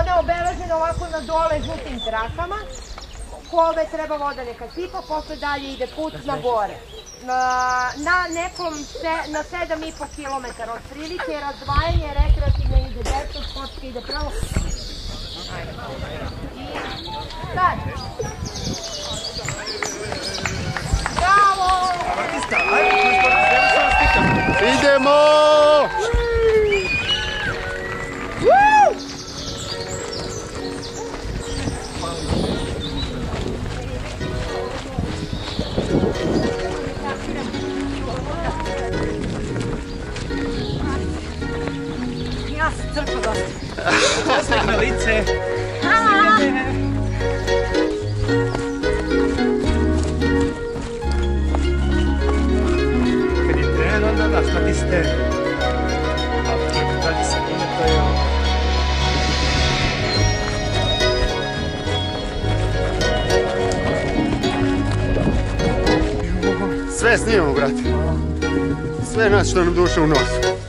Ona je obeležena ovako na dole žutim trakama. Kove treba voda neka sipa, posle dalje ide put na gore. Na, na nekom, se, na 7,5 km otprilike je razdvajanje rekreativno ide desno, sportski ide pravo. Ajde. I sad. Bravo! Idemo! Sve snimamo, brate. Sve nas što nam duše u nosu.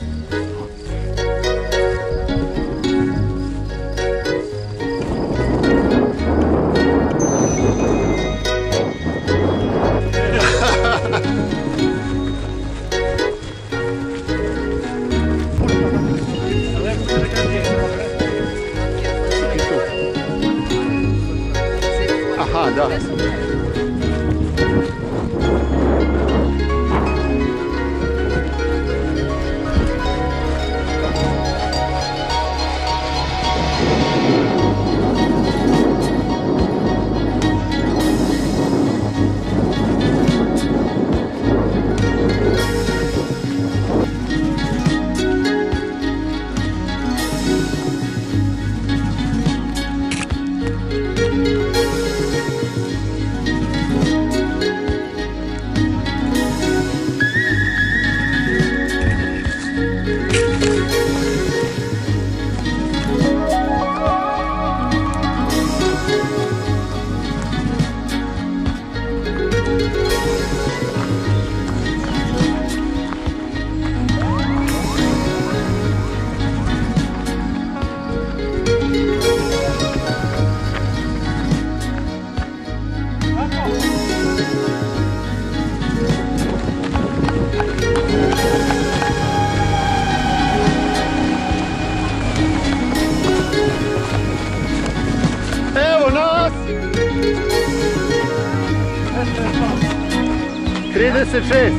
36.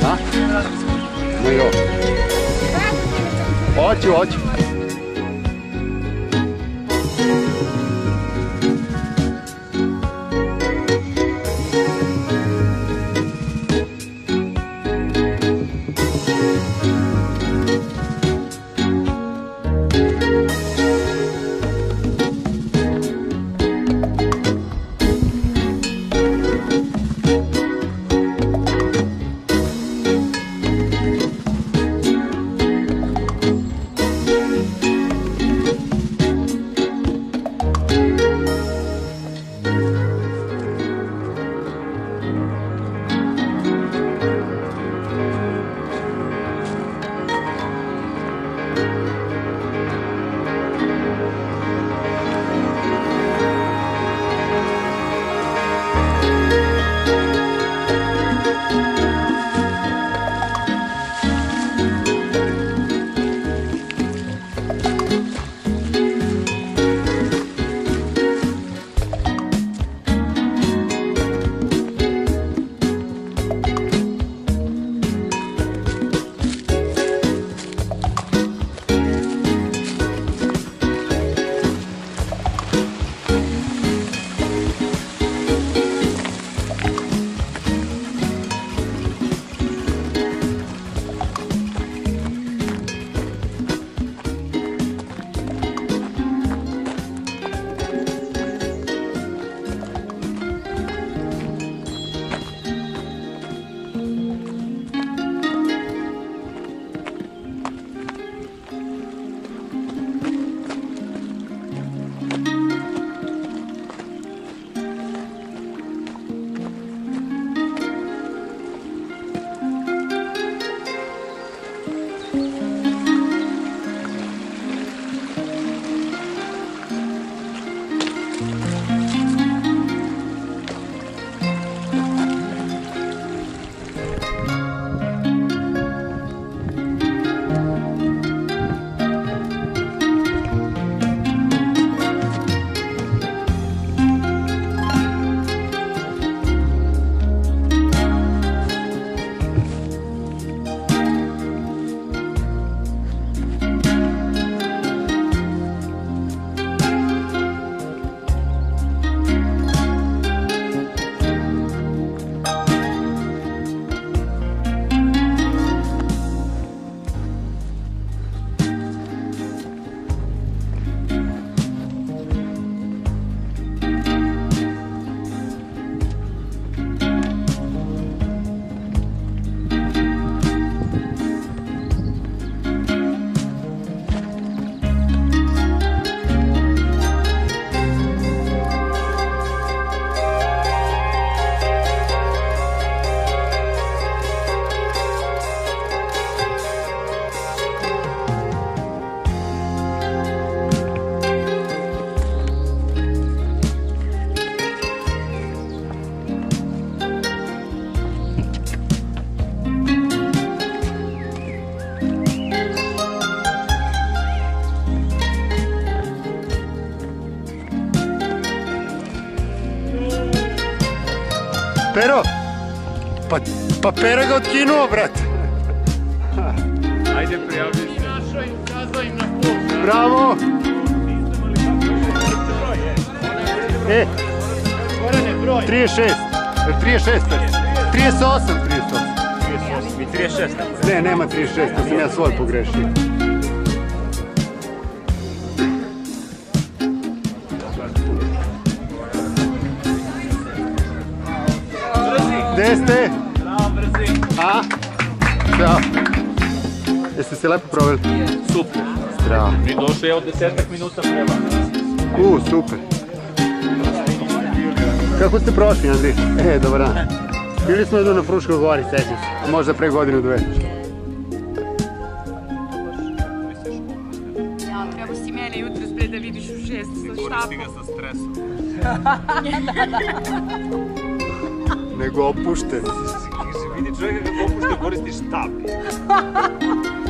Da? Nego. Hoću, hoću. Pero? Pa, pa Pera ga otkinuo, brate. Ajde, prijavi se. Našao im, kazao im na pol. Bravo! E, Gorane, broj. 36. E, 36. 38, 38. I 36, tako Ne, nema 36, to sam ja svoj pogrešio. Gde ste? Bravo, brzi. A? Ćao. Jeste se lepo proveli? Super. Bravo. Mi došli evo desetak minuta prema. U, super. Kako ste prošli, Andri? E, dobar dan. Bili smo jedno na Fruškoj gori, sećam se. Možda pre godinu dve. Ja, treba si mene da vidiš u šest sa štapom. sa stresom. Nego opušten. Vidi čovjeka kako opušte koristi štap.